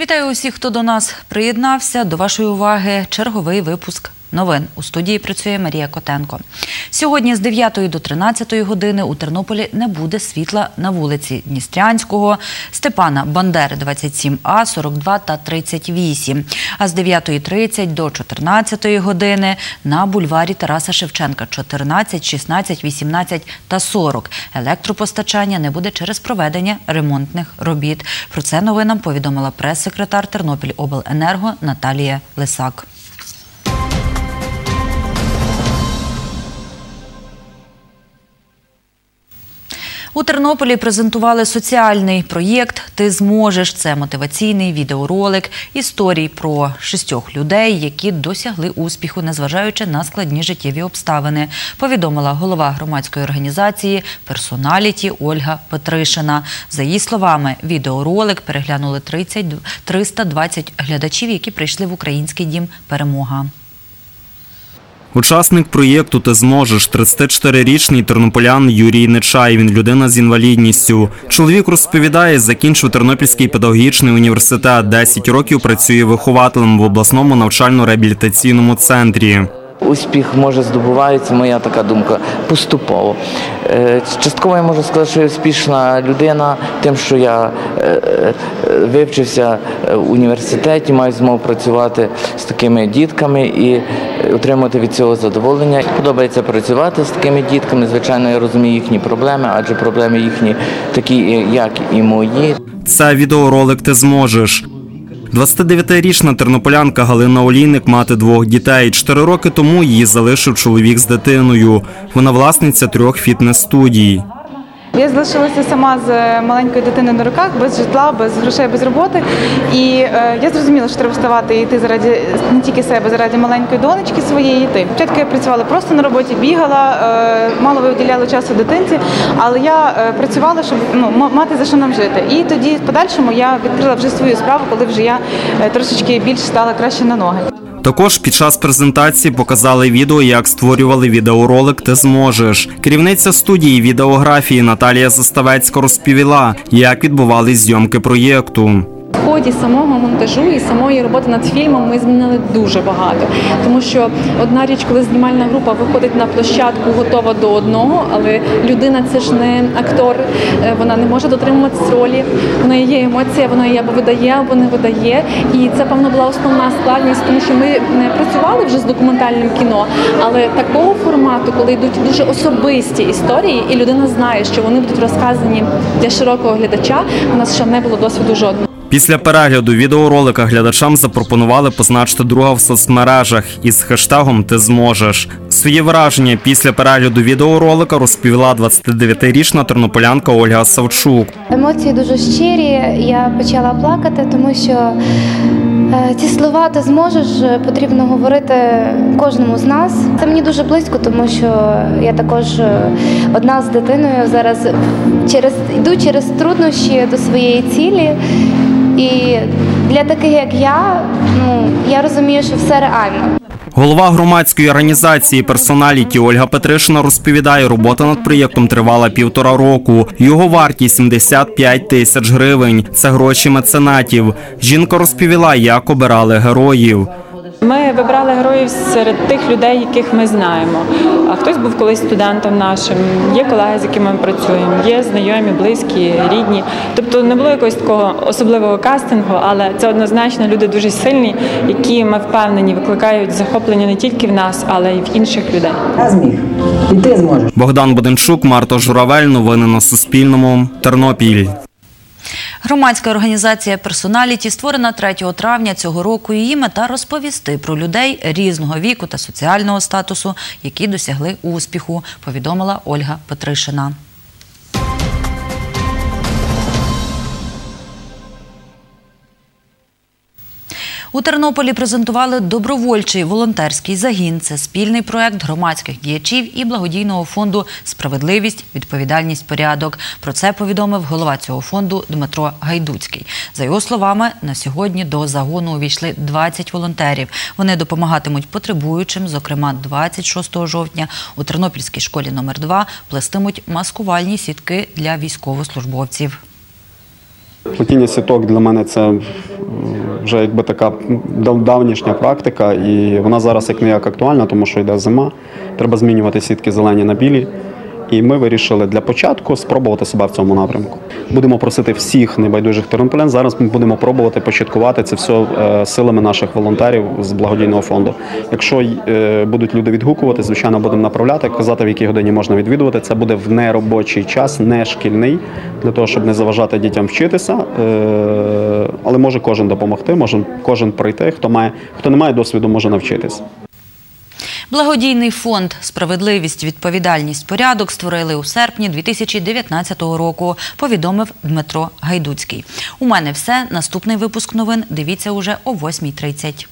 Вітаю усіх, хто до нас приєднався. До вашої уваги черговий випуск новин. У студії працює Марія Котенко. Сьогодні з 9 до 13 години у Тернополі не буде світла на вулиці Дністрянського, Степана Бандери, 27А, 42 та 38. А з 9.30 до 14 години на бульварі Тараса Шевченка 14, 16, 18 та 40. Електропостачання не буде через проведення ремонтних робіт. Про це новинам повідомила прес-секретар Тернопіль Обленерго Наталія Лисак. У Тернополі презентували соціальний проєкт Ти зможеш. Це мотиваційний відеоролик історій про шістьох людей, які досягли успіху, незважаючи на складні життєві обставини. Повідомила голова громадської організації Персоналіті Ольга Петришина. За її словами, відеоролик переглянули 30, 320 глядачів, які прийшли в український дім Перемога. Учасник проєкту Ти зможеш 34-річний тернополян Юрій Нечай. Він людина з інвалідністю. Чоловік розповідає, закінчив Тернопільський педагогічний університет. 10 років працює вихователем в обласному навчально-реабілітаційному центрі. Успіх може здобувається, моя така думка, поступово. Е, Частково я можу сказати, що я успішна людина, тим, що я е, е, вивчився в університеті, маю змогу працювати з такими дітками і отримати від цього задоволення. Подобається працювати з такими дітками. Звичайно, я розумію їхні проблеми, адже проблеми їхні такі, як і мої. Це відеоролик Ти зможеш. 29-річна тернополянка Галина Олійник мати двох дітей. Чотири роки тому її залишив чоловік з дитиною. Вона власниця трьох фітнес-студій. Я залишилася сама з маленькою дитиною на руках, без житла, без грошей, без роботи. І е, я зрозуміла, що треба вставати і йти заради не тільки себе, заради маленької донечки своєї йти. Спочатку я працювала просто на роботі, бігала, е, мало виділяла часу дитинці, але я е, працювала, щоб ну, мати за що нам жити. І тоді, в подальшому, я відкрила вже свою справу, коли вже я е, трошечки більш стала краще на ноги. Також під час презентації показали відео, як створювали відеоролик Ти зможеш. Керівниця студії відеографії Наталія Заставецька розповіла, як відбувались зйомки проєкту. Ході самого монтажу і самої роботи над фільмом ми змінили дуже багато. Тому що одна річ, коли знімальна група виходить на площадку, готова до одного, але людина це ж не актор, е, вона не може дотримуватись ролі. В неї є емоція, вона її або видає, або не видає. І це певно була основна складність, тому що ми не працювали вже з документальним кіно, але такого формату, коли йдуть дуже особисті історії, і людина знає, що вони будуть розказані для широкого глядача. У нас ще не було досвіду жодного. Після перегляду відеоролика глядачам запропонували позначити друга в соцмережах із хештегом Ти зможеш. Свої враження після перегляду відеоролика розповіла 29-річна тернополянка Ольга Савчук. Емоції дуже щирі. Я почала плакати, тому що е, ці слова ти зможеш потрібно говорити кожному з нас. Це мені дуже близько, тому що я також е, одна з дитиною зараз через йду через труднощі до своєї цілі. І для таких як я, ну я розумію, що все реально. Голова громадської організації персоналіті Ольга Петришина розповідає, робота над проєктом тривала півтора року. Його вартість 75 тисяч гривень. Це гроші меценатів. Жінка розповіла, як обирали героїв. Ми вибрали героїв серед тих людей, яких ми знаємо. А хтось був колись студентом нашим, є колеги, з якими ми працюємо, є знайомі, близькі, рідні. Тобто не було якогось такого особливого кастингу, але це однозначно люди дуже сильні, які ми впевнені викликають захоплення не тільки в нас, але й в інших людей. Я зміг. І ти зможеш. Богдан Буденчук, Марта Журавель. Новини на Суспільному. Тернопіль. Громадська організація персоналіті створена 3 травня цього року. Її мета розповісти про людей різного віку та соціального статусу, які досягли успіху, повідомила Ольга Петришина. У Тернополі презентували добровольчий волонтерський загін. Це спільний проект громадських діячів і благодійного фонду Справедливість, відповідальність, порядок. Про це повідомив голова цього фонду Дмитро Гайдуцький. За його словами, на сьогодні до загону увійшли 20 волонтерів. Вони допомагатимуть потребуючим. Зокрема, 26 жовтня у Тернопільській школі номер 2 плестимуть маскувальні сітки для військовослужбовців. Плетіння сіток для мене це вже якби така давнішня практика, і вона зараз як не як актуальна, тому що йде зима. Треба змінювати сітки зелені на білі. І ми вирішили для початку спробувати себе в цьому напрямку. Будемо просити всіх небайдужих тернополян. Зараз ми будемо пробувати початкувати це все е, силами наших волонтерів з благодійного фонду. Якщо е, будуть люди відгукувати, звичайно, будемо направляти, казати, в якій годині можна відвідувати. Це буде в неробочий час, не шкільний, для того, щоб не заважати дітям вчитися. Е, Але може кожен допомогти, може кожен прийти. Хто має, хто не має досвіду, може навчитись. Благодійний фонд Справедливість, відповідальність, порядок створили у серпні 2019 року. Повідомив Дмитро Гайдуцький. У мене все. Наступний випуск новин дивіться уже о 8.30.